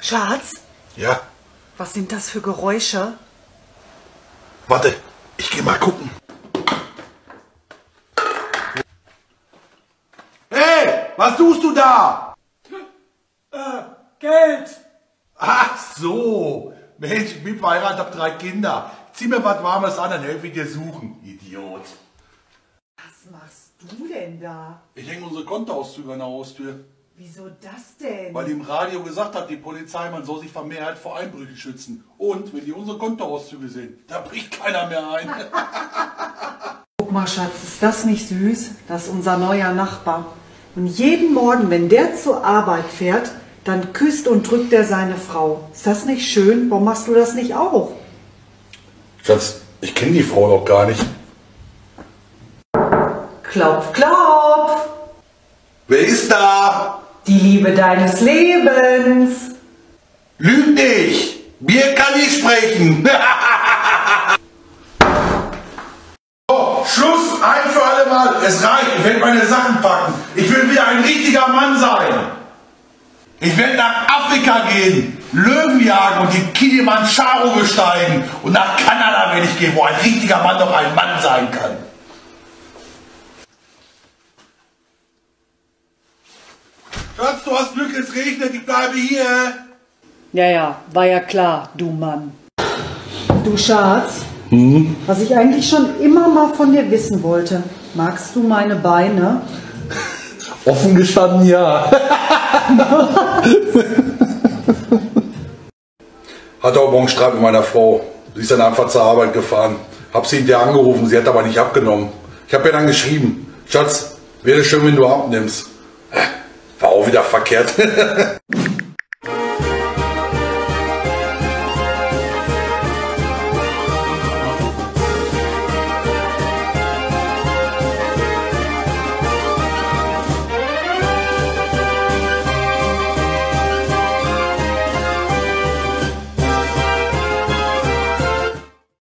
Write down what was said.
Schatz, Ja, was sind das für Geräusche? warte, ich geh mal gucken. Hey, was tust du da? Geld! Ach so. Mensch, ich bin verheiratet, hab drei Kinder. Zieh mir was Warmes an, dann helfe ich dir suchen, Idiot. Was machst du denn da? Ich hänge unsere Kontoauszüge an der Haustür. Wieso das denn? Weil die im Radio gesagt hat, die Polizei, man soll sich vermehrt vor Einbrüchen schützen. Und wenn die unsere Kontoauszüge sehen, da bricht keiner mehr ein. Guck mal, Schatz, ist das nicht süß? Das ist unser neuer Nachbar. Und jeden Morgen, wenn der zur Arbeit fährt, dann küsst und drückt er seine Frau. Ist das nicht schön? Warum machst du das nicht auch? Schatz, ich kenne die Frau doch gar nicht. Klopf, klopf! Wer ist da? Die Liebe deines Lebens! Lüg nicht! Mir kann ich sprechen! so, Schluss, ein für alle Mal. Es reicht, ich werde meine Sachen packen. Ich will wieder ein richtiger Mann sein. Ich werde nach Afrika gehen, Löwen jagen und den Kilimanjaro besteigen. Und nach Kanada werde ich gehen, wo ein richtiger Mann noch ein Mann sein kann. Schatz, du hast Glück, es regnet, ich bleibe hier. Ja, ja, war ja klar, du Mann. Du Schatz, was ich eigentlich schon immer mal von dir wissen wollte. Magst du meine Beine? Offen gestanden, ja. Hatte auch morgen Streit mit meiner Frau. Sie ist dann einfach zur Arbeit gefahren. Hab sie hinterher angerufen, sie hat aber nicht abgenommen. Ich habe ihr dann geschrieben, Schatz, wäre schön, wenn du abnimmst wieder verkehrt.